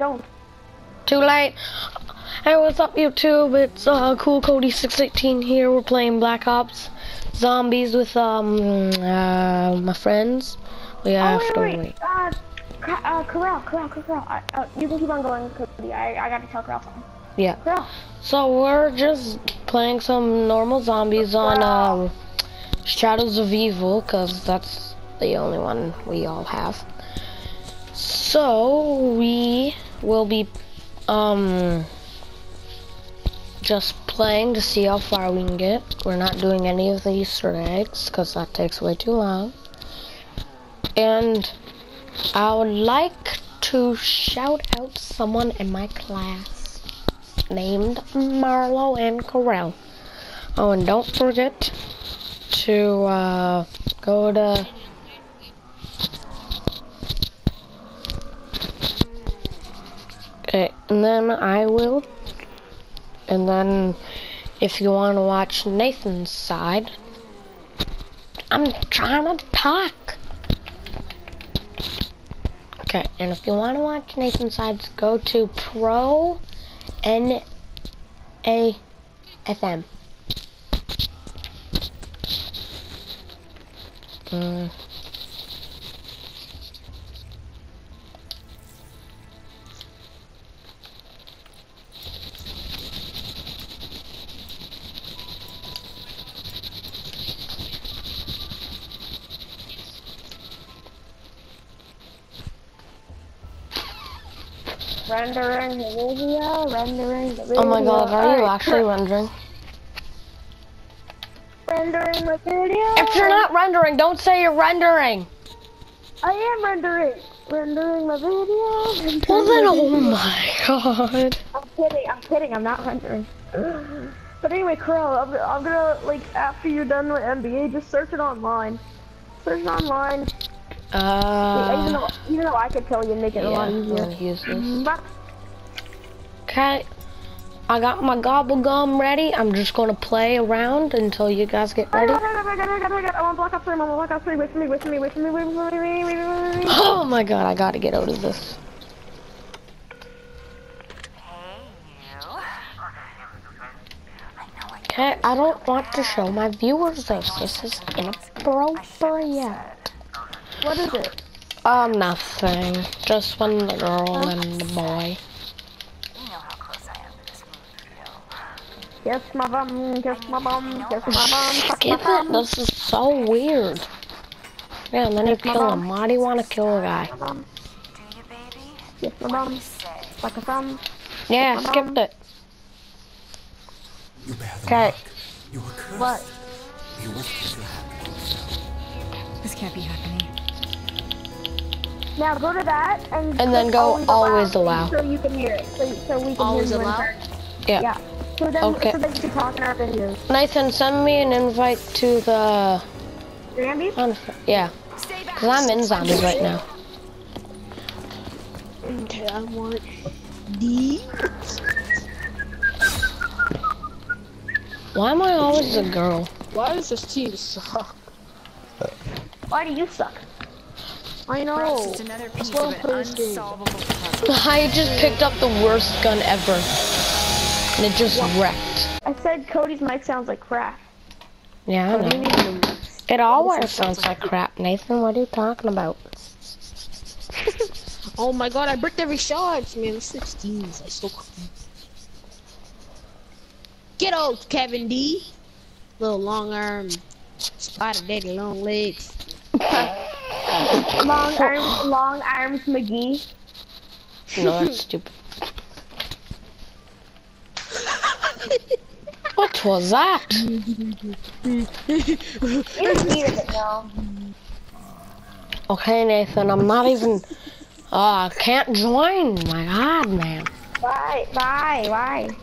Don't. Too late. Hey, what's up, YouTube? It's uh, Cool Cody 618 here. We're playing Black Ops Zombies with um uh, my friends. We have oh, to wait, wait. wait. Uh, uh, Corral, Corral, Corral. I, uh, you can keep on going, Cody. I, I got to tell Corral something. Yeah. Corral. So we're just playing some normal zombies on um Shadows of Evil, cause that's the only one we all have. So we will be um just playing to see how far we can get. We're not doing any of the Easter eggs because that takes way too long. And I would like to shout out someone in my class named Marlo and Corell. Oh, and don't forget to uh, go to Okay, and then I will. And then if you want to watch Nathan's side, I'm trying to talk. Okay, and if you want to watch Nathan's side, go to Pro N A F M. Mm. Rendering the video, rendering the video. Oh my god, are you actually rendering? Rendering the video. If you're not rendering, don't say you're rendering. I am rendering. Rendering the video. rendering Well then, the oh my god. I'm kidding, I'm kidding, I'm not rendering. But anyway, Corel, I'm, I'm gonna, like, after you're done with NBA, just search it online. Search it online. Even, Uh, though, even though I could tell you and make it a lot easier. But, Okay, I got my gobble gum ready. I'm just gonna play around until you guys get ready. Oh my god, I gotta get out of this. Okay, I don't want to show my viewers this. This is inappropriate. What is it? Um, nothing. Just one the girl and the boy. Kiss my bum, kiss my bum, kiss my bum, kiss Skip my it. bum. This is so weird. Yeah, and then you kill him. Why do you want to kill a guy? Kiss my bum, like a thumb. Yeah, I skipped it. You bear the Okay. You were cursed. What? You were cursed. This can't be happening. Now go to that and And then go always allow. So you can hear it. So, so we can Always hear you in allow? turn. Yeah. Yeah. So then, Okay. so then you can talk in our videos. Nathan, send me an invite to the. Randy? Yeah, cause I'm in zombies right now. Okay, I want D. Why am I always a girl? Why does this team suck? Why do you suck? I know. Just another piece well of an played this game. unsolvable puzzle. I just picked up the worst gun ever, and it just wrecked. I said Cody's mic sounds like crap. Yeah, I know. It always sounds like crap, Nathan. What are you talking about? Oh my god, I bricked every shot, man. 16s. I still Get out, Kevin D. Little long arm. spotted daddy long legs. Long arms, long arms, McGee. No, that's stupid. What was that? You just needed it now. Okay, Nathan, I'm not even. Uh, I can't join. My God, man. Why? Why? Why?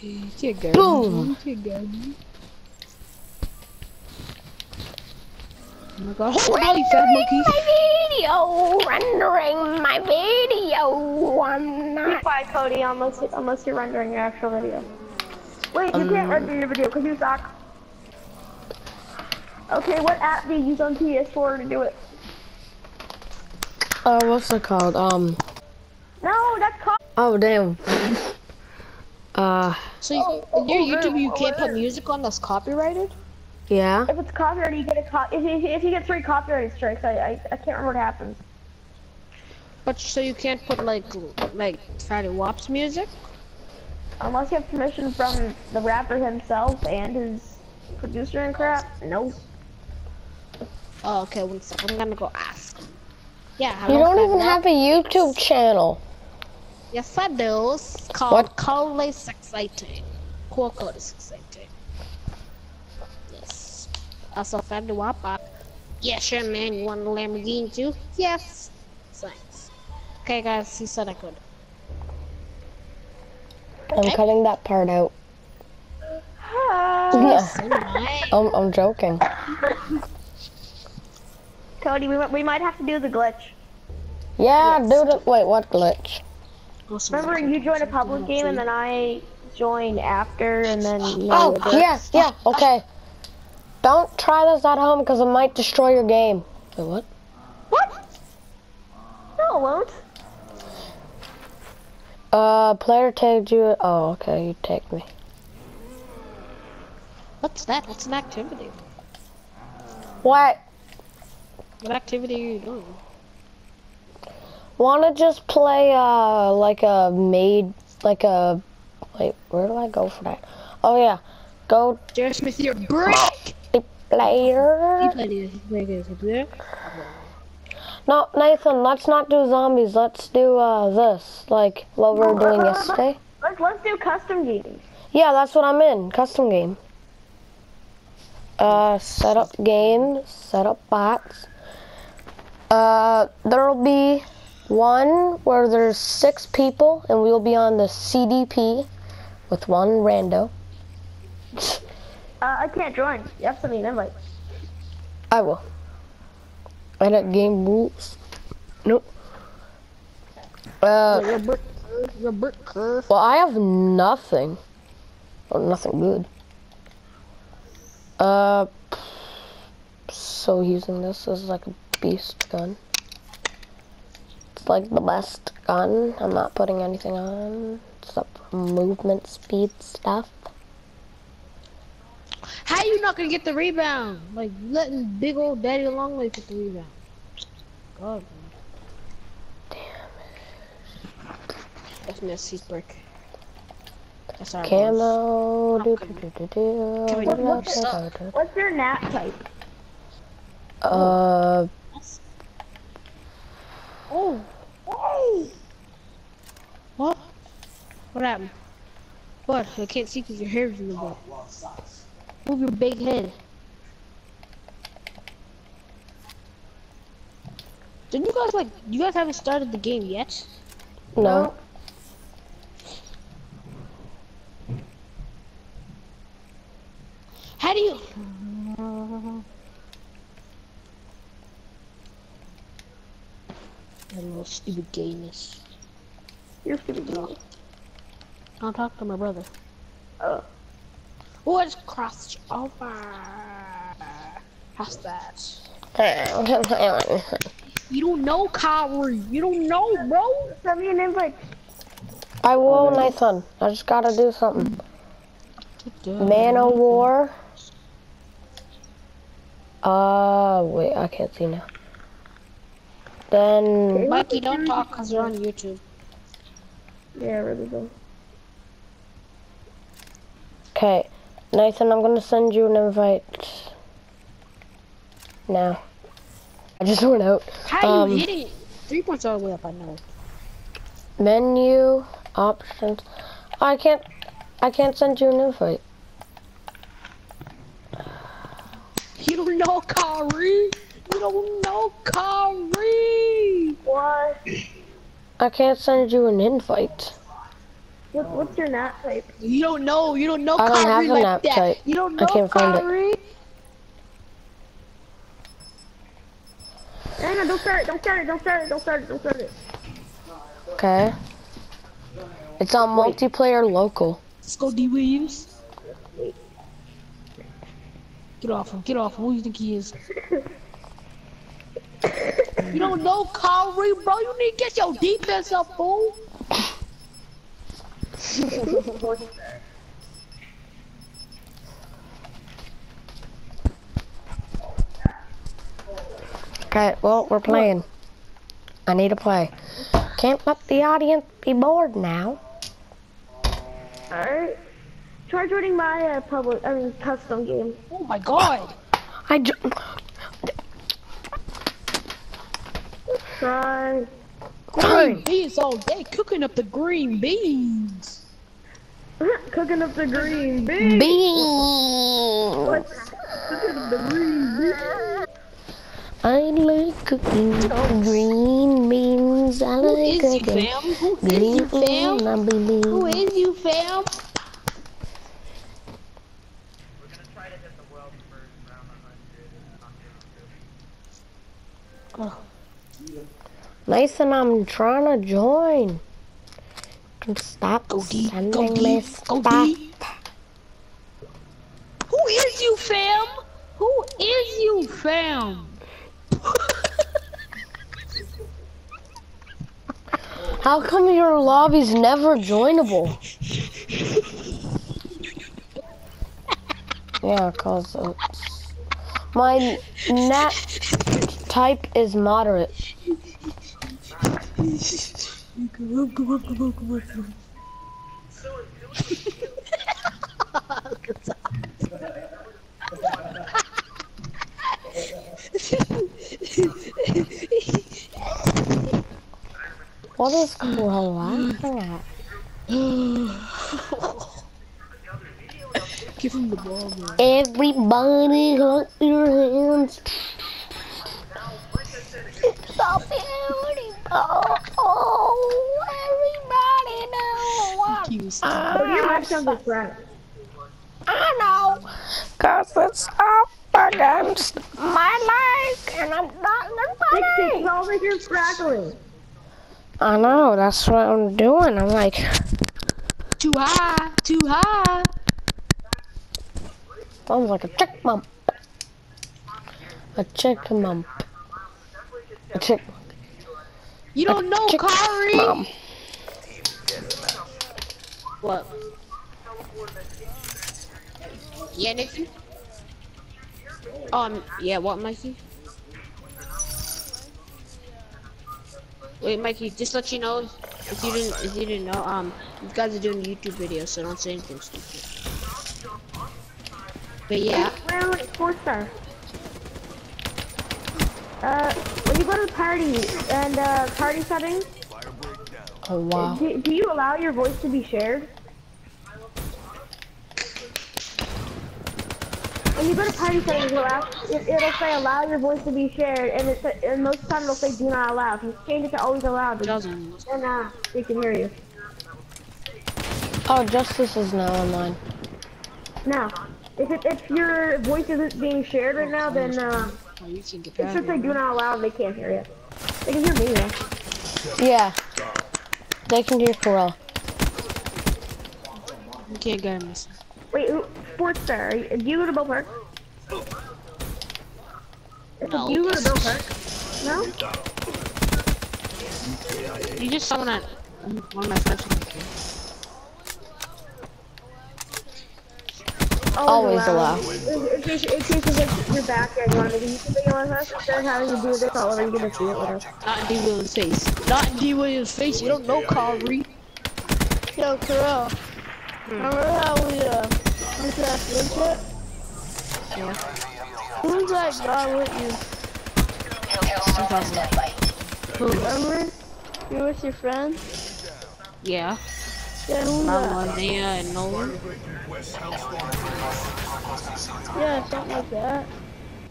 You Boom. me. Oh my god. Hold on, you fat monkey. my video, rendering my video. I'm not. Bye, Cody. Unless unless you're rendering your actual video. Wait, you can't render your video because you suck. Okay, what app do you use on PS4 to do it? uh, what's it called? Um, No, that's cop. oh damn. Uh, So you, Oh, in your oh, YouTube, you oh, can't put oh. music on that's copyrighted. Yeah. If it's copyrighted, you get a cop. If, if, if you get three copyright strikes, I, I I can't remember what happens. But so you can't put like like Fetty Wap's music. Unless you have permission from the rapper himself and his producer and crap. No. Oh, okay. One second. I'm gonna go ask. Yeah. You don't even Wap. have a YouTube channel. Yes, I do. It's called What? Code is Exciting. Cool Code is Exciting. Yes. Also, Fetty Wap. uh, Yeah, sure, man. You want a Lamborghini too? Yes. Thanks. Okay, guys. He said I could. I'm cutting that part out. Hi. No, I'm, I'm joking. Cody, we, might- we might have to do the glitch. Yeah, do dude. Wait, what glitch? Also, Remember, you joined a public game and then I joined after, and then. Oh, yeah, yeah, okay. Don't try this at home because it might destroy your game. Wait, what? What? No, it won't. Uh, player tagged you. Oh, okay, you tagged me. What's that? What's an activity? What? What activity are you doing? Wanna just play, uh, like a maid, like a. Wait, where do I go for that? Oh, yeah. Go Jared Smith, you're brick! Player. He played it. He played it. He played. No, Nathan, let's not do zombies. Let's do, uh, this. Like what we were doing yesterday. Let's let's do custom games. Yeah, that's what I'm in. Custom game. Uh, set up game, set up bots. Uh, there'll be one where there's six people, and we'll be on the CDP with one rando. Uh, I can't join. You have to send me an invite. I will. Edit game rules. Nope. Uh, You're brick. You're brick curve. well, I have nothing. Or nothing good. Uh, so using this as like a beast gun. It's like the best gun. I'm not putting anything on except movement speed stuff. How you not gonna get the rebound? Like letting big old daddy Longlegs get the rebound. God. Man. That's Messi's brick. That's our boss. Camo. Do, do, do, do, do, Can we- do, what do, the- do, do. What's your nat type? Uh, Oh. Oh. What? What happened? What? I can't see because your hair's in the butt. Move your big head. Didn't you guys like? You guys haven't started the game yet? no. How do you? That little stupid gayness. You're stupid. girl. I'll talk to my brother. Uh, Oh, I just crossed over. How's that? You don't know, Kyrie. You don't know, bro. send me an invite. I will, Nathan. I just gotta do something. Man o' War. Uh, wait, I can't see now. Then, Mikey, don't talk because you're on YouTube. Yeah, really though. okay, Nathan, I'm gonna send you an invite now. I just went out. How Um, you hitting it? Three points all the way up, I know. Menu, options. I can't, I can't send you an invite. You don't know, Kyrie. You don't know, Kyrie. What? I can't send you an invite. What, what's your nat type? You don't know. You don't know, I don't Kyrie have an like app that. type. You don't know I can't find it. Kyrie. No, no, don't start it, don't start it, don't start it, don't start it, don't start it. Okay. It's on multiplayer local. Let's go, D. Williams. Get off him. Get off him. Who do you think he is? You don't know Kyrie, bro. You need to get your defense up, fool. Okay, well, we're playing. I need to play. Can't let the audience be bored now. Alright. Try joining my uh, public, I mean, custom game. Oh my god. I ju- Try. Green beans all day, cooking up the green beans. Cooking up the green beans. beans. Cooking up the green beans. I like cooking green beans. I Who like is you, fam? Who is green you, fam? beans. Who is you, fam? Oh. Mason, I'm trying to join. Can stop Go sending go me deep, go. Who is you, fam? Who is you, fam? How come your lobby's never joinable? yeah, cause my net type is moderate. What is laughing at? Give him the ball, man. Everybody clap your hands. It's so beautiful. Oh, oh everybody know what He was Oh, your I, mic sounds like crap. I know. Cause it's up against my leg and I'm not Fix it, funny. it sounds like you're crackling. I know, that's what I'm doing. I'm like, too high, too high. sounds like a chick bump. A chick bump. A chick You don't know, chick Kyrie. bump. What? Yeah, Nikki. Um, yeah, what, Mikey? Wait, Mikey, just let you know, if you didn't, if you didn't know, um, you guys are doing a YouTube video, so don't say anything stupid. But yeah, Round four star. Uh, when you go to the party and uh, party settings, Oh wow. do, do you allow your voice to be shared? When you go to party settings, it'll, ask, it, it'll say allow your voice to be shared, and, it's, and most of the time it'll say do not allow. If you change it to always allowed, it doesn't. then, uh, they can hear you. Oh, Justice is now online. Now, if it, if your voice isn't being shared right now, then uh, Oh, you can it should say do not allow, and they can't hear you. They can hear me though. Yeah. They can hear Pharrell. You can't get him. Wait, who, Sports Star, are you, do you go to Bill Park? No. Do you go to Bill Park? No? You just saw one at one of my friends. Always allow. In, in case, in case of like, your backyard, you want to make a YouTube on us, instead of having to do this all over, you can just do it with us. Not in D Williams' face. Not in D Williams' face. You don't know Kyrie. Yo, Terrell. Remember how we uh went to that trip? Yeah. Who's that guy with you? Who? Remember? You with your friend? Yeah. Yeah, who's? Mama, Nia, and Nolan. Yeah, something like that.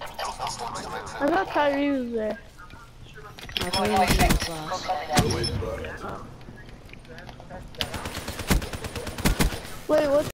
I thought Kyrie was there. I told you was in class. Wait, what's